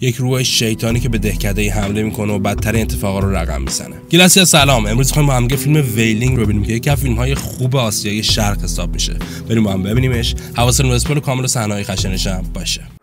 یک روح شیطانی که به دهکده حمله می‌کنه و بدترین اتفاقا رو رقم می‌زنه. گلسیا سلام. امروز می‌خوایم با هم فیلم Wailing رو ببینیم که یکی از فیلم های خوب آسیای شرق حساب میشه. بریم با هم ببینیمش. حواسمون به spoil کامل و صحنه‌های خشنش باشه.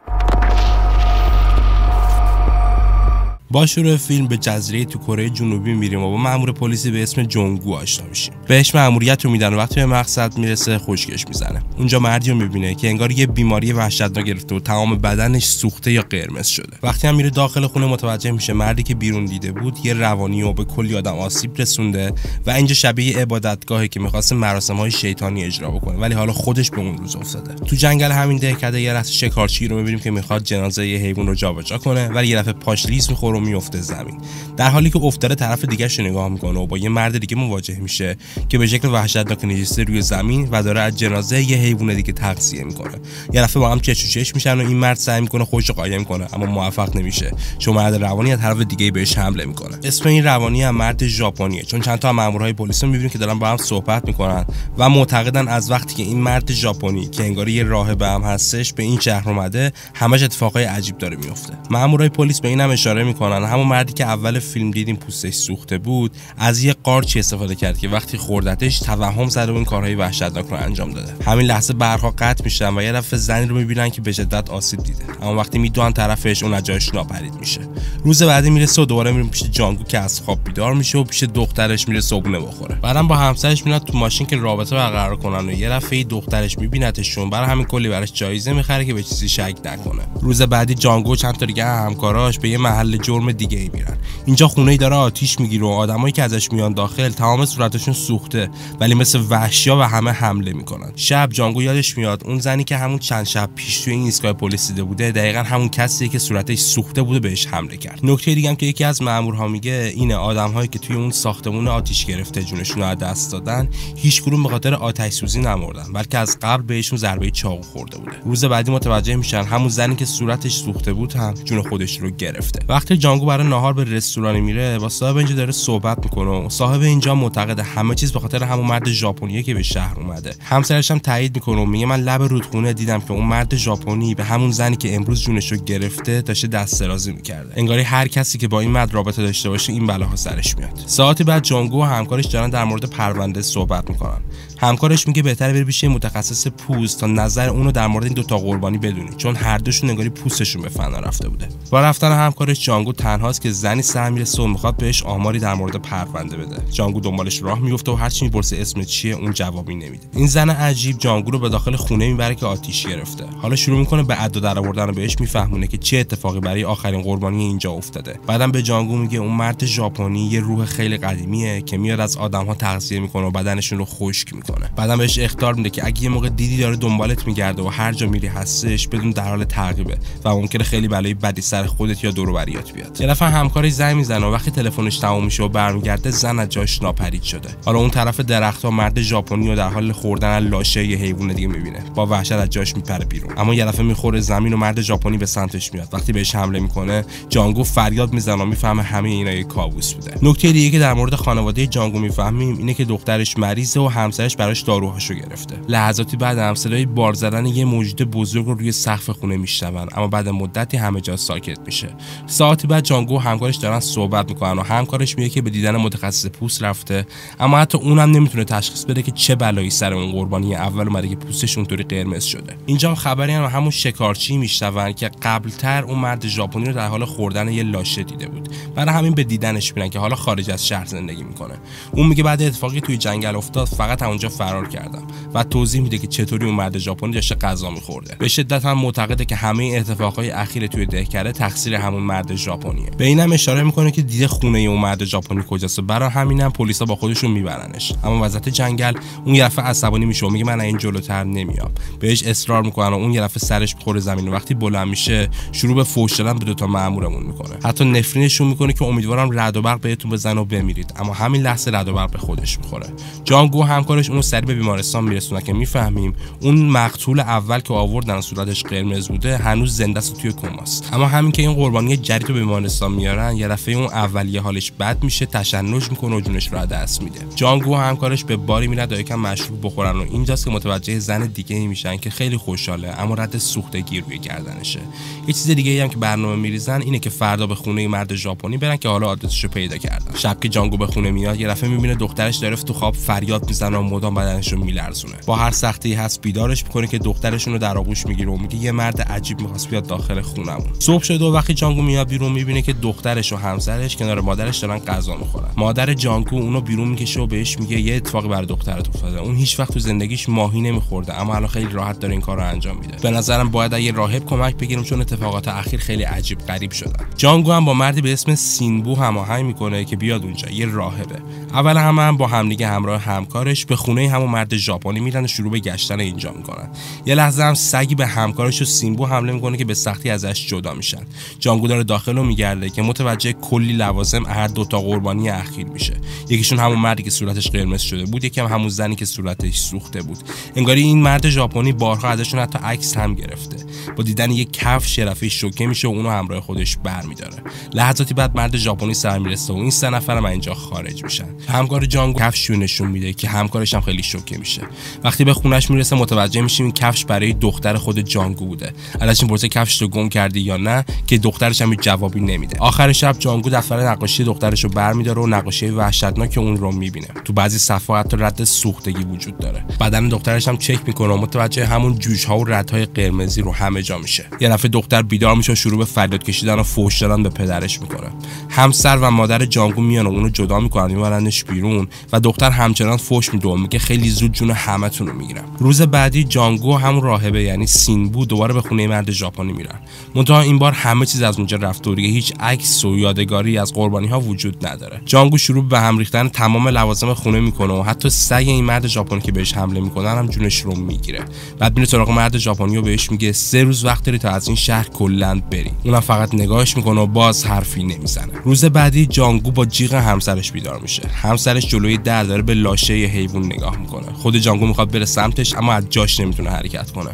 با شروع فیلم به جزیره تو کره جنوبی میریم و با مأمور پلیسی به اسم جونگو آشنا میشیم. بهش مأموریت رو میدن و وقتی به مقصد می‌رسه خشکش می‌زنه. اونجا مردی رو می‌بینه که انگار یه بیماری وحشتناک گرفته و تمام بدنش سوخته یا قرمز شده. وقتی هم میره داخل خونه متوجه میشه مردی که بیرون دیده بود یه روانیه و به کلی آدم آسیب رسونده و اینجا شبیه عبادتگاهی که می‌خواست مراسم های شیطانی اجرا بکنه ولی حالا خودش به اون روز افتاده. تو جنگل همین دهکده یه رس شکارچی رو می‌بینیم که می‌خواد جنازه یه حیوان رو جابجا کنه ولی یه دفعه پاش لیز میفته زمین. در حالی که افتاده طرف دیگه رو نگاه می‌کنه و با یه مرد دیگه مواجه میشه که به شکل وحشتناک نشسته روی زمین و داره از جنازه یه حیوان دیگه تغذیه می‌کنه. یه دفعه با هم چش چش میشن و این مرد سعی می‌کنه خودش رو قایم کنه اما موفق نمیشه. چون مرد روانی از طرف دیگه بهش حمله می‌کنه. اسم این روانی هم مرد ژاپنیه چون چند تا مامورهای پلیس رو می‌بینیم که دارن با هم صحبت می‌کنن و معتقدن از وقتی که این مرد ژاپنی که انگار یه راهبه هم هستش به این شهر اومده همش اتفاقای عجیب داره میفته مامورای پلیس به اینم اشاره می‌کنن همون مردی که اول فیلم دیدیم پوستش سوخته بود از یه قارچی استفاده کرد که وقتی خوردتش توهم زده و کارهای وحشتناک رو انجام داده. همین لحظه برقها قطع میشن و یه دفعه زنی رو می‌بینن که به شدت آسیب دیده. اما وقتی میدوان طرفش اون از جایش ناپدید میشه. روز بعدی می‌رسه و دوباره میریم پیش جانگو که از خواب بیدار میشه و پیش دخترش میره صبحونه بخوره. بعدم با همسرش میاد تو ماشین که رابطه برقرار کنن و یه دفعه دخترش میبینتشون. برای همین کلی براش جایزه می‌خره که به چیزی شک نکنه. روز بعدی جانگو چند تا دیگه همکاراش به یه محل دیگه ای میرن. اینجا خونه ای داره آتیش می‌گیره و آدمایی که ازش میان داخل تمام صورتشون سوخته ولی مثل وحشیا و همه حمله می‌کنن. شب جانگو یادش میاد اون زنی که همون چند شب پیش توی این ایستگاه پلیس دیده بوده دقیقا همون کسیه که صورتش سوخته بوده بهش حمله کرد. نکته دیگه هم که یکی از مامورها میگه اینه آدمهایی که توی اون ساختمون آتیش گرفته جونشون رو از دست دادن هیچ کدوم به خاطر آتش سوزی نمردن بلکه از قبل بهشون ضربه چاقو خورده بوده. روز بعدی متوجه میشن همون زنی که صورتش سوخته بود هم جون خودش رو گرفته. وقتی جانگو برای نهار به رستورانی میره با صاحب اینجا داره صحبت می‌کنه و صاحب اینجا معتقد همه چیز به خاطر همون مرد ژاپنیه که به شهر اومده. همسرش هم تایید می‌کنه و میگه من لب رودخونه دیدم که اون مرد ژاپنی به همون زنی که امروز جونش رو گرفته داشته دست درازی می‌کرده. انگاری هر کسی که با این مرد رابطه داشته باشه این بلاها سرش میاد. ساعتی بعد جانگو و همکارش دارن در مورد پرونده صحبت می‌کنن. همکارش میگه بهتره بری پیش متخصص پوست تا نظر اونو در مورد این دوتا قربانی بدونی چون هر دوشون نگاری پوستشون به فنا رفته بوده. با رفتن همکارش جانگو تنهاست که زنی سر می‌رسه و می‌خواد بهش آماری در مورد پرونده بده. جانگو دنبالش راه میفته و هرچی می‌پرسه اسم چیه اون جوابی نمیده. این زن عجیب جانگو رو به داخل خونه می‌بره که آتیش گرفته. حالا شروع می‌کنه به عدو در آوردن و بهش میفهمونه که چه اتفاقی برای آخرین قربانی اینجا افتاده. بعدم به جانگو میگه اون مرد ژاپنی یه روح خیلی قدیمیه که میاد از آدمها تغذیه می‌کنه و بدنشون رو خشک می‌کنه. بعدم بهش اختار میده که اگه یه موقع دیدی داره دنبالت میگرده و هر جا میری هستش بدون در حال تعقیبه و ممکنه خیلی بلای بدی سر خودت یا دور بیاد. یه دفعه همکارش زنگ می‌زنه و وقتی تلفنش تموم میشه و برمیگرده زن از جاش ناپدید شده. حالا اون طرف درختها مرد ژاپنی رو در حال خوردن لاشه یه حیوان دیگه می‌بینه. با وحشت از جاش میپره بیرون. اما یه دفعه می‌خوره زمین و مرد ژاپنی به سمتش میاد. وقتی بهش حمله می‌کنه جانگو فریاد می‌زنه و می‌فهمه همه اینا یه کابوس بوده. نکته دیگه که در مورد خانواده جانگو می‌فهمیم اینه که دخترش مریضه و همسرش براش داروهاشو گرفته. لحظاتی بعد هم صدای بار زدن یه موجود بزرگ رو روی سقف خونه میشنون اما بعد مدتی همه جا ساکت میشه. ساعتی بعد جانگو و همکارش دارن صحبت می‌کنن و همکارش میگه که به دیدن متخصص پوست رفته اما حتی اونم نمی‌تونه تشخیص بده که چه بلایی سر اون قربانی اول اومده که پوستش اونطوری قرمز شده. اینجا هم خبری هم همون شکارچی میشنون که قبلتر اون مرد ژاپنی رو در حال خوردن یه لاشه دیده بود. برای همین به دیدنش میرن که حالا خارج از شهر زندگی می‌کنه. اون میگه بعد اتفاقی توی جنگل افتاد فقط اونجا فرار کردم و توضیح میده که چطوری اون مرد ژاپنی داشته غذا میخورده. به شدت هم معتقده که همه اتفاقای اخیر توی دهکده تقصیر همون مرد ژاپنیه. به اینم اشاره می‌کنه که دیده خونه اون مرد ژاپنی کجاست برای همینم پلیسا با خودشون میبرنش. اما وسط جنگل اون یه عصبانی میشه و میگه من این جلوتر نمیام. بهش اصرار می‌کنن و اون یه سرش بخوره زمین. وقتی بلند میشه شروع به فوش دادن به دوتا مامورمون می‌کنه. حتی نفرینشون می‌کنه که امیدوارم رد و برق بهتون بزنه و بمیرید. اما همین لحظه رد و برق به خودش می‌خوره. جانگو همکارش اونو سری به بیمارستان میرسونه که می‌فهمیم اون مقتول اول که آوردن صورتش قرمز بوده هنوز زنده است توی کماست اما همین که این قربانی جدید به بیمارستان میارن یه دفعه اون اولیه حالش بد میشه تشنج می‌کنه و جونش رو دست میده. جانگو و همکارش به باری میرن تا یکم مشروب بخورن و اینجاست که متوجه زن دیگه میشن که خیلی خوشحاله اما رد سوختگی روی گردنشه. یه چیز دیگه هم که برنامه میریزن اینه که فردا به خونه مرد ژاپنی برن که حالا آدرسش پیدا کردن. شب که جانگو به خونه میاد یه دفعه می‌بینه دخترش داره تو خواب فریاد می‌زنه و مدام بدنش رو میلرزونه. با هر سختی هست بیدارش می‌کنه که دخترشون رو در آغوش می‌گیره و میگه یه مرد عجیب می‌خواست بیاد داخل خونمون. صبح شده و وقتی جانگو میاد بیرون می‌بینه که دخترش و همسرش کنار مادرش دارن غذا می‌خورن. مادر جانگو اونو بیرون می‌کشه و بهش میگه یه اتفاقی برای دخترت افتاده. اون هیچ وقت تو زندگیش ماهی نمیخورده اما الان خیلی راحت داره این کار رو انجام میده. به نظرم باید یه راهب کمک بگیرم چون اتفاقات اخیر خیلی عجیب غریب شدن. جانگو هم با مردی به اسم سینبو هماهنگ می‌کنه که بیاد اونجا یه راهبه. اول همه هم با همدیگه همراه همکارش به همون مرد ژاپنی میرن و شروع به گشتن اینجا می‌کنن. یه لحظه هم سگی به همکارش و سینبو حمله می‌کنه که به سختی ازش جدا میشن. جانگو داره داخل رو میگرده که متوجه کلی لوازم هر دوتا قربانی اخیر میشه. یکیشون همون مردی که صورتش قرمز شده بود یکی هم همون زنی که صورتش سوخته بود. انگاری این مرد ژاپنی بارها ازشون حتی عکس هم گرفته. با دیدن یک کف شرفی شوکه میشه و اونو همراه خودش برمیداره. لحظاتی بعد مرد ژاپنی سر می‌رسه و این سه نفر اینجا خارج میشن. همکار جانگو کفش نشون میده که همکارش هم خیلی شوکه میشه. وقتی به خونش می‌رسه متوجه میشیم این کفش برای دختر خود جانگو بوده. ازش پرسه کفش رو گم کردی یا نه که دخترش هم جوابی نمیده. آخر شب جانگو دفتر نقاشی دخترش رو برمیداره و نقاشی وحشتناک اون رو می‌بینه. تو بعضی صفحات حتی رد سوختگی وجود داره. بدن دخترش هم چک می‌کنه و متوجه همون جوش ها و ردهای قرمزی رو همه جا میشه. یه دفعه دختر بیدار میشه و شروع به فریاد کشیدن و فوش دادن به پدرش می‌کنه. همسر و مادر جانگو میان اونو جدا می‌کنن میبرنش بیرون و دختر همچنان فوش میده و میگه خیلی زود جون همتون رو می‌گیرم. روز بعدی جانگو هم راهبه یعنی سینبو دوباره به خونه مرد ژاپنی میرن. منتها این بار همه چیز از اونجا رفته و هیچ عکس و یادگاری از قربانی ها وجود نداره. جانگو شروع به هم ریختن تمام لوازم خونه می‌کنه و حتی سگ این مرد ژاپنی که بهش حمله می‌کنن هم جونش رو می‌گیره. بعد میره سراغ مرد ژاپنی و بهش میگه سه روز وقت داری تا از این شهر کلا بری. اونم فقط نگاهش می‌کنه و باز حرفی نمی‌زنه. روز بعدی جانگو با جیغ همسرش بیدار میشه. همسرش جلوی در داره به لاشه حیوان نگاه می‌کنه. خود جانگو می‌خواد بره سمتش اما از جاش نمی‌تونه حرکت کنه.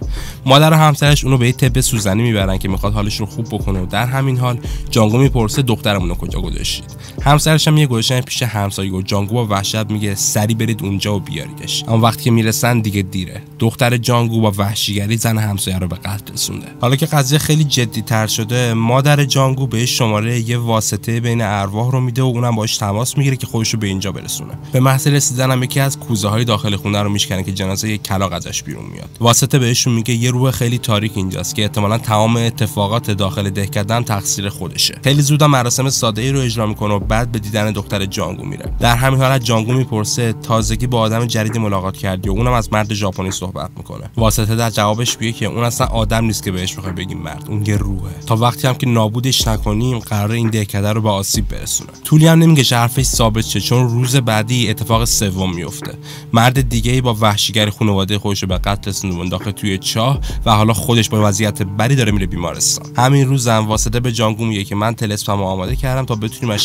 مادر و همسرش اونو به یه طب سوزنی می‌برن که می‌خواد حالش رو خوب بکنه و در همین حال جانگو می‌پرسه دخترمون رو کجا گذاشتید؟ همسرش هم یه گذاشتن پیش همسایه و جانگو با وحشت میگه سری برید اونجا و بیاریدش. اما وقتی که می‌رسن دیگه دیره. دختر جانگو با وحشیگری زن همسایه رو به قتل رسونده. حالا که قضیه خیلی جدی تر شده مادر جانگو بهش شماره یه واسطه بین ارواح رو میده و اونم باش تماس می‌گیره که خودش رو به اینجا برسونه. به محض رسیدن هم یکی از کوزه های داخل خونه رو میشکنه که جنازه یک کلاق ازش بیرون میاد. واسطه بهشون میگه یه روح خیلی تاریک اینجاست که احتمالا تمام اتفاقات داخل دهکدن تقصیر خودشه. خیلی زود مراسم ساده ای رو اجرا می‌کنه و بعد به دیدن دختر جانگو میره. در همین حالت جانگو می‌پرسه تازگی با آدم جدیدی ملاقات کردی و اونم از مرد ژاپنی صحبت می‌کنه. واسطه در جوابش میگه که اون اصلا آدم نیست که بهش بخوای بگیم مرد. اون یه روحه. تا وقتی هم که نابودش نکنیم قرار این دهکده رو به آسیب برسونه. طولی هم نمیگه حرفش ثابت شه چون روز بعدی اتفاق سوم میفته مرد دیگه با وحشیگری خانواده خودش رو به قتل رسونده انداخته توی چاه و حالا خودش با وضعیت بدی داره میره بیمارستان. همین روزم واسطه به جانگو میگه که من تلسپمو آماده کردم تا بتونیم از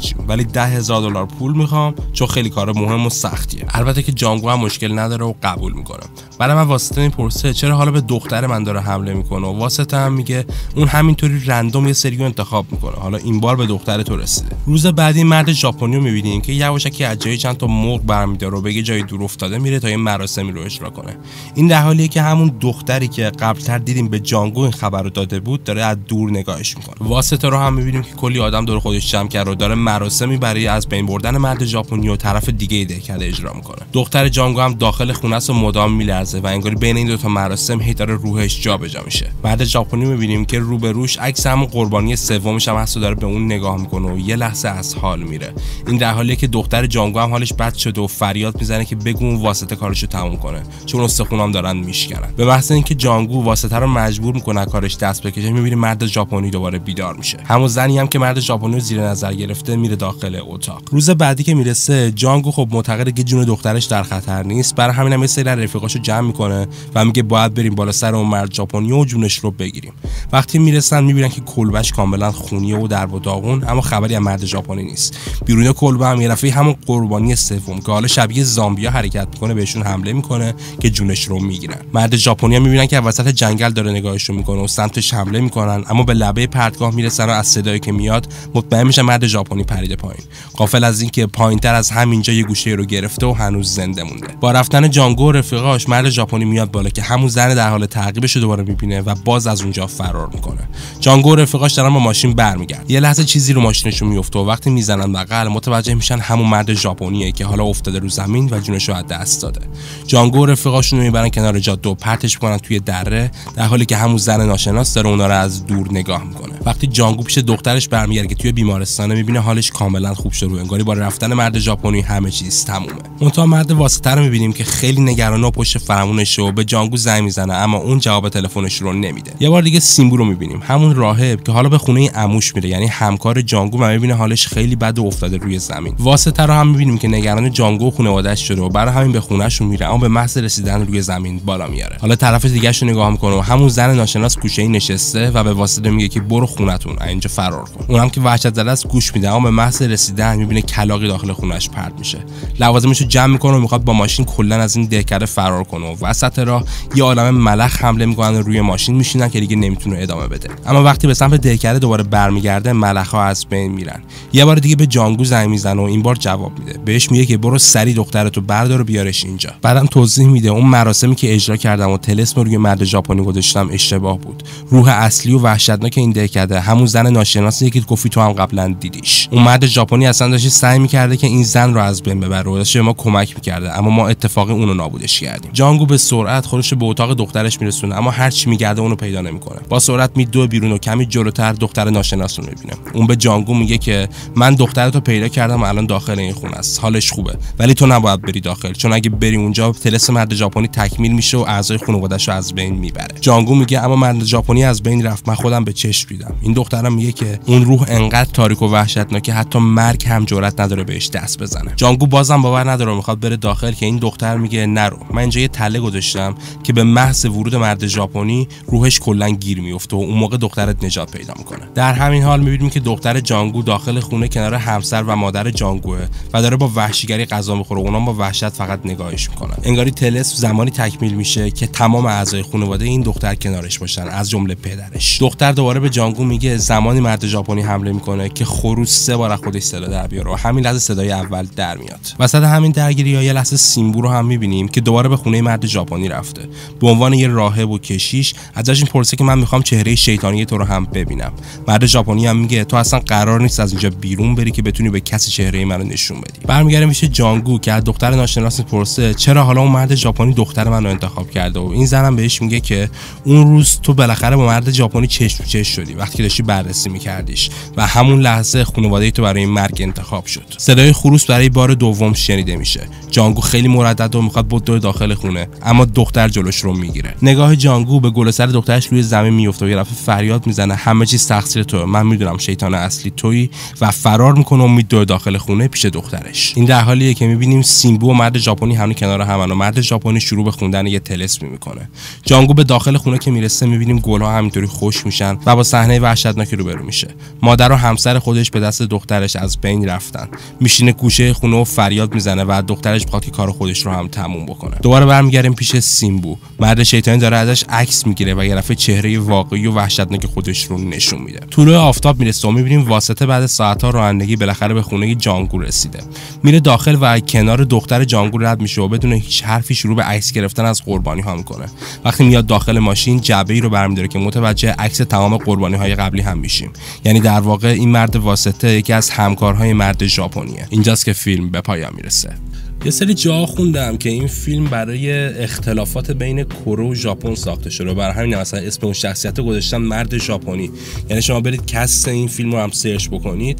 شیم ولی ده هزار دلار پول می‌خوام چون خیلی کار مهم و سختیه. البته که جانگو هم مشکل نداره و قبول می‌کنه برای من واسطه می‌پرسه چرا حالا به دختر من داره حمله می‌کنه؟ و واسطه هم میگه اون همینطوری رندوم یه سریو انتخاب می‌کنه. حالا این بار به دختر تو رسیده. روز بعدی مرد ژاپنی رو می‌بینیم که یواشکی از جای چند تا مرغ برمیداره و به جای دور افتاده میره تا یه مراسمی رو اجرا کنه. این در حالیه که همون دختری که قبلتر دیدیم به جانگو این خبر رو داده بود داره از دور نگاهش می‌کنه. واسطه رو هم می‌بینیم که کلی آدم دور خودش جمع کرد و داره مراسمی برای از بین بردن مرد ژاپنی و طرف دیگه دهکده اجرا می‌کنه. دختر جانگو هم داخل خونه است و مدام میلرزه و انگاری بین این دو تا مراسم هی داره روحش جابجا میشه. مرد ژاپنی می‌بینیم که رو به روش عکس همون قربانی سومش هم هست و داره به اون نگاه می‌کنه و یه لحظه از حال میره. این در حالیه که دختر جانگو هم حالش بد شده و فریاد می‌زنه که بگو اون واسطه کارشو تموم کنه چون استخونام دارن میشکنن. به محض اینکه جانگو واسطه رو مجبور می‌کنه کارش دست بکشه می‌بینیم مرد ژاپنی دوباره بیدار میشه. همون زنی هم که مرد ژاپنی رو زیر نظر گرفته میره داخل اتاق. روز بعدی که می‌رسه جانگو خب معتقده که جون دخترش در خطر نیست. برای همین هم یه سری رفیقاشو جمع می‌کنه و میگه باید بریم بالا سر اون مرد ژاپنی و جونش رو بگیریم. وقتی می‌رسن می‌بینن که کلبش کاملا خونیه و در و داغون اما خبری از مرد ژاپنی نیست. بیرون کلبه هم یه همون قربانی سوم که حالا شبیه زامبیا حرکت می‌کنه بهشون حمله می‌کنه که جونش رو می‌گیرن. مرد ژاپنی می‌بینن که وسط جنگل داره نگاهش رو می‌کنه و سمتش حمله می‌کنن اما به لبه پرتگاه می‌رسن و از صدایی که میاد مطمئن میشه مرد ژاپنی پریده پایین. قافل از اینکه پایینتر از همینجا یه گوشه رو گرفته و هنوز زنده مونده. با رفتن جانگو و رفیقاش مرد ژاپنی میاد بالا که همون زن در حال تعقیبش رو دوباره می‌بینه و باز از اونجا فرار می‌کنه. جانگو و رفیقاش دارن با ماشین برمیگردن. یه لحظه چیزی رو ماشینشون میفته و وقتی می‌زنن بغل متوجه میشن همون مرد ژاپنیه که حالا افتاده رو زمین و جونش رو از دست داده. جانگو و رفیقاشون رو می‌برن کنار جاده و پرتش می‌کنن توی دره در حالی که همون زن ناشناس داره اونا رو از دور نگاه می‌کنه. وقتی جانگو پیش دخترش برمیگرده که توی بیمارستانه حالش کاملا خوب شده انگاری با رفتن مرد ژاپنی همه چیز تمومه. منتها مرد واسطه رو می‌بینیم که خیلی نگران و پشت فرمونش و به جانگو زنگ می‌زنه اما اون جواب تلفنش رو نمیده. یه بار دیگه سیمبو رو می‌بینیم. همون راهب که حالا به خونه عموش میره یعنی همکار جانگو و می‌بینه حالش خیلی بد و افتاده روی زمین. واسطه رو هم می‌بینیم که نگران جانگو و خانواده‌اش شده و برای همین به خونهشون میره اما به محض رسیدن روی زمین بالا میاره حالا طرف دیگه رو نگاه می‌کنه و همون زن ناشناس گوشه نشسته و به واسطه میگه که برو خونتون اینجا فرار کن. اونم که وحشت زده است گوش اما به محض رسیدن می‌بینه کلاقی داخل خونش پرت میشه. لوازمش رو جمع می‌کنه و می‌خواد با ماشین کلا از این دهکده فرار کنه و وسط راه یه عالم ملخ حمله می‌کنن روی ماشین میشینن که دیگه نمی‌تونه ادامه بده. اما وقتی به سمت دهکده دوباره برمیگرده ملخ ها از بین میرن. یه بار دیگه به جانگو زنگ می‌زنه و این بار جواب میده. بهش میگه که برو سری دخترتو بردار و بیارش اینجا. بعدم توضیح میده اون مراسمی که اجرا کردم و تلسم روی مرد ژاپنی گذاشتم اشتباه بود. روح اصلی و وحشتناک این دهکده همون زن ناشناسیه که گفتی تو هم قبلا دیدیش. اون مرد ژاپنی اصلا داشت سعی می‌کرده که این زن رو از بین ببره و داشت ما کمک می‌کرده اما ما اتفاقی اونو نابودش کردیم. جانگو به سرعت خودش به اتاق دخترش میرسونه اما هر چی میگرده اونو پیدا نمی‌کنه. با سرعت میدو بیرون و کمی جلوتر دختر ناشناس رو می‌بینه. اون به جانگو میگه که من دخترتو پیدا کردم الان داخل این خونه است. حالش خوبه ولی تو نباید بری داخل چون اگه بری اونجا تلس مرد ژاپنی تکمیل میشه و اعضای خانواده‌اش از بین می‌بره. جانگو میگه اما مرد ژاپنی از بین رفت من خودم به چشم دیدم این دخترم میگه که اون روح انقدر تاریک و وحشتناکه حتی مرگ هم جرئت نداره بهش دست بزنه. جانگو بازم باور نداره می‌خواد بره داخل که این دختر میگه نرو. من اینجا یه تله گذاشتم که به محض ورود مرد ژاپنی روحش کلا گیر میفته و اون موقع دخترت نجات پیدا می‌کنه. در همین حال می‌بینیم که دختر جانگو داخل خونه کنار همسر و مادر جانگوه و داره با وحشیگری غذا می‌خوره. اونا با وحشت فقط نگاهش می‌کنن. انگاری تلس زمانی تکمیل میشه که تمام اعضای خانواده این دختر کنارش باشن از جمله پدرش. دختر دوباره به جانگو میگه زمانی مرد ژاپنی حمله می‌کنه که خروس سه بار خودش صدا در بیاره و همین لحظه صدای اول در میاد. وسط همین درگیری یه لحظه سیمبو رو هم می‌بینیم که دوباره به خونه مرد ژاپنی رفته. به عنوان یه راهب و کشیش ازش این پرسه که من می‌خوام چهره شیطانی تو رو هم ببینم. مرد ژاپنی هم میگه تو اصلا قرار نیست از اینجا بیرون بری که بتونی به کسی چهره منو نشون بدی. برمیگره میشه جانگو که از دختر ناشناس پرسه چرا حالا اون مرد ژاپنی دختر منو انتخاب کرده و این زنم بهش میگه که اون روز تو بالاخره با مرد ژاپنی چشم شدی وقتی داشتی بررسی میکردیش و همون لحظه خانواده تو برای مرگ انتخاب شد. صدای خروس برای بار دوم شنیده میشه. جانگو خیلی مردد و می‌خواد بود داخل خونه اما دختر جلوش رو می‌گیره. نگاه جانگو به گل سر دخترش روی زمین میفته و یه فریاد می‌زنه همه چیز تقصیر تو من می‌دونم شیطان اصلی تویی و فرار می‌کنه و میدوه داخل خونه پیش دخترش. این در حالیه که می‌بینیم سیمبو و مرد ژاپنی همون کنار همن و مرد ژاپنی شروع به خوندن یه تلسمی می‌کنه. جانگو به داخل خونه که می‌رسه می‌بینیم گلها همینطوری خوش میشن و با صحنه وحشتناکی روبرو میشه. مادر و همسر خودش به دست دخترش از بین رفتن. میشینه گوشه خونه و فریاد می‌زنه و دخترش می‌خواد که کار خودش رو هم تموم بکنه. دوباره برمیگردیم پیش سیمبو. مرد شیطانی داره ازش عکس می‌گیره و یه دفعه چهره واقعی و وحشتناک خودش رو نشون میده. طلوع آفتاب می‌رسه و می‌بینیم واسطه بعد ساعتها رانندگی بالاخره به خونه جانگو رسیده. میره داخل و کنار دختر جانگو رد میشه و بدون هیچ حرفی شروع به عکس گرفتن از قربانی ها می‌کنه. وقتی میاد داخل ماشین جعبه ای رو برمیداره که متوجه عکس تمام قربانی های قبلی هم میشیم. یعنی در واقع این مرد واسطه یکی از همکارهای مرد ژاپنیه. اینجاست که فیلم به پایان می‌رسه. یه سری جا خوندم که این فیلم برای اختلافات بین کره و ژاپن ساخته شده برای همین مثلا اسم اون شخصیت رو گذاشتن مرد ژاپنی. یعنی شما برید cast این فیلم رو هم search بکنید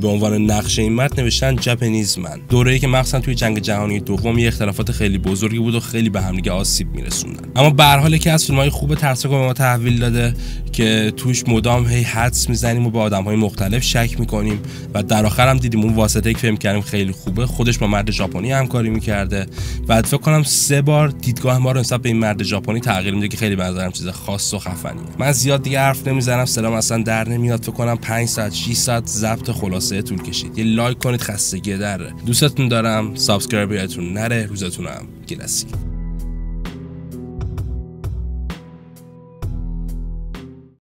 به عنوان نقش این مرد نوشتن Japanese man دوره‌ای که مخصوصا توی جنگ جهانی دوم یه اختلافات خیلی بزرگی بود و خیلی به هم دیگه آسیب میرسوندن. اما به هر حال که از فیلم‌های خوب ترسناک به ما تحویل داده که توش مدام هی حدس می‌زنیم و به آدم‌های مختلف شک می‌کنیم و در آخر هم دیدیم اون واسطه که فکر کردیم خیلی خوبه خودش با مرد ژاپنی همکاری می‌کرده. و فکر کنم سه بار دیدگاه ما رو نسبت به این مرد ژاپنی تغییر میده که خیلی به نظرم چیز خاص و خفنیه. من زیاد دیگه حرف نمی‌زنم صدام اصلا در نمیاد. فکر کنم 5 ساعت 6 ساعت ضبط خلاصه طول کشید. یه like کنید خستگی داره دوستتون دارم. subscribe یادتون نره روزتونم گلسی